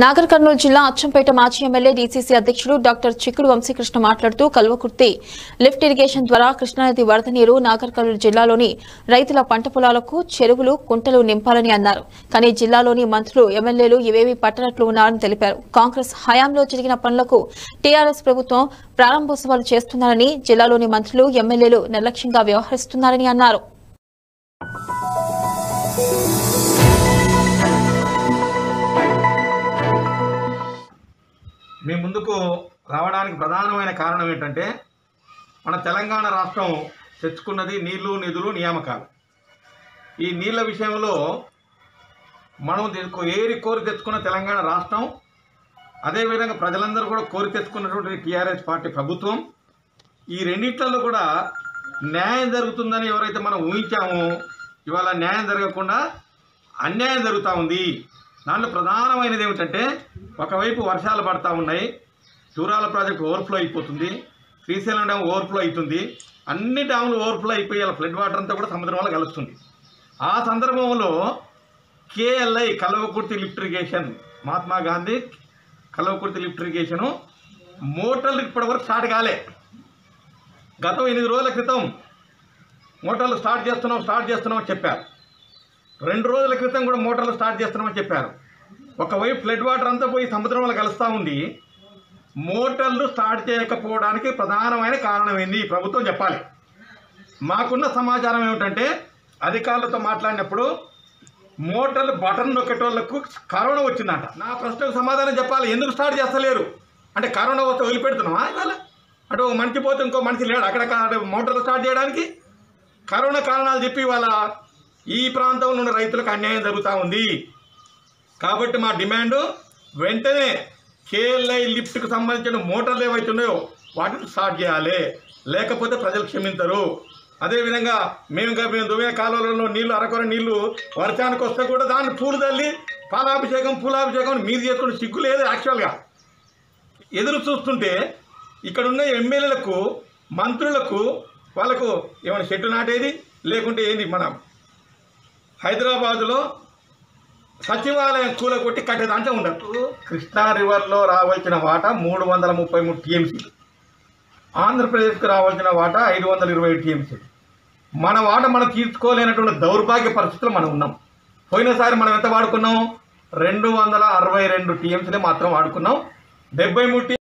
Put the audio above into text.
నాగర్ కర్నూలు జిల్లా అచ్చంపేట మాజీ MLA DCC అధ్యక్షుడు డాక్టర్ చిక్కుడు వంశీకృష్ణ మాట్లాడుతూ కల్వకుర్తి లిఫ్ట్ ఇరిగేషన్ ద్వారా కృష్ణానది వరద నీరు నాగర్ కర్నూలు జిల్లాలోని రైతుల పంట పొలాలకు చెరువులు కుంటలు నింపాలని అన్నారు. కానీ జిల్లాలోని మంత్రులు ఎమ్మెల్యేలు ఇవేవి పట్టనట్లు ఉన్నారని తెలిపారు. కాంగ్రెస్ హయాంలో జరిగిన పనులకు టీఆర్ఎస్ ప్రభుత్వం ప్రారంభోత్సవాలు చేస్తున్నారని జిల్లాలోని మంత్రులు ఎమ్మెల్యేలు నిర్లక్ష్యంగా వ్యవహరిస్తున్నారని అన్నారు. మీ ముందుకు రావడానికి ప్రధానమైన కారణం ఏంటంటే మన తెలంగాణ రాష్ట్రం తెచ్చుకున్నది నీళ్ళు నిధులు నియామకాలు. ఈ నీళ్ళ విషయంలో మనం ఏరి కోరి తెచ్చుకున్న తెలంగాణ రాష్ట్రం అదేవిధంగా ప్రజలందరూ కూడా కోరి తెచ్చుకున్నటువంటి టీఆర్ఎస్ పార్టీ ప్రభుత్వం ఈ రెండిట్లలో కూడా న్యాయం జరుగుతుందని ఎవరైతే మనం ఊహించామో ఇవాళ న్యాయం జరగకుండా అన్యాయం జరుగుతూ ఉంది. దాంట్లో ప్రధానమైనది ఏమిటంటే ఒకవైపు వర్షాలు పడతా ఉన్నాయి చూరాల ప్రాజెక్ట్ ఓవర్ఫ్లో అయిపోతుంది శ్రీశైలం డ్యామ్ ఓవర్ఫ్లో అవుతుంది అన్ని డ్యాములు ఓవర్ఫ్లో అయిపోయి ఫ్లడ్ వాటర్ అంతా కూడా సముద్రం వల్ల కలుస్తుంది. ఆ సందర్భంలో KLI Kalwakurthy lift irrigation Mahatma Gandhi Kalwakurthy lift irrigation మోటార్లు ఇప్పటివరకు స్టార్ట్ కాలే. గతం ఎనిమిది రోజుల క్రితం మోటార్లు స్టార్ట్ చేస్తున్నాం స్టార్ట్ చేస్తున్నాం అని చెప్పారు. రెండు రోజుల క్రితం కూడా మోటార్లు స్టార్ట్ చేస్తున్నామని చెప్పారు. ఒకవైపు ఫ్లడ్ వాటర్ అంతా పోయి సముద్రంలో కలుస్తూ ఉంది. మోటార్లు స్టార్ట్ చేయకపోవడానికి ప్రధానమైన కారణం ఏంది? ప్రభుత్వం చెప్పాలి. మాకున్న సమాచారం ఏమిటంటే అధికారులతో మాట్లాడినప్పుడు మోటార్లు బటన్ నొక్కేటోళ్ళకు కరోనా వచ్చిందంట. నా ప్రశ్నకు సమాధానం చెప్పాలి. ఎందుకు స్టార్ట్ చేస్తలేరు? అంటే కరోనా వస్తే వదిలిపెడుతున్నావా ఇవాళ? అంటే ఒక మనిషి పోతే ఇంకో మనిషి లేడు. అక్కడ మోటార్లు స్టార్ట్ చేయడానికి కరోనా కారణాలు చెప్పి వాళ్ళ ఈ ప్రాంతంలో ఉన్న రైతులకు అన్యాయం జరుగుతూ ఉంది. కాబట్టి మా డిమాండ్ వెంటనే కేఎల్ఐ లిఫ్ట్కి సంబంధించిన మోటార్లు ఏవైతే ఉన్నాయో వాటిని స్టార్ట్ చేయాలి. లేకపోతే ప్రజలు క్షమించరు. అదేవిధంగా మేము మేము దువ్వే కాలువలలో నీళ్ళు అరకొర నీళ్ళు వర్షానికి వస్తే కూడా దాన్ని పూలు తల్లి పాలాభిషేకం పూలాభిషేకం మీరు చేసుకుని సిగ్గు లేదు యాక్చువల్గా ఎదురు చూస్తుంటే ఇక్కడ ఉన్న ఎమ్మెల్యేలకు మంత్రులకు వాళ్ళకు ఏమైనా చెట్టు నాటేది? లేకుంటే ఏంది? మన హైదరాబాదులో సచివాలయం కూలగొట్టి కట్టేదాంట్లో ఉండదు. కృష్ణా రివర్లో రావాల్సిన వాటా మూడు వందల ముప్పై మూడు టీఎంసీలు ఆంధ్రప్రదేశ్కు రావాల్సిన వాటా ఐదు వందల ఇరవై టీఎంసీ. మన వాట మనం తీర్చుకోలేనటువంటి దౌర్భాగ్య పరిస్థితులు మనం ఉన్నాం. పోయినసారి మనం ఎంత వాడుకున్నాం? రెండు వందల అరవై రెండు టీఎంసీలే మాత్రం వాడుకున్నాం. డెబ్బై మూడు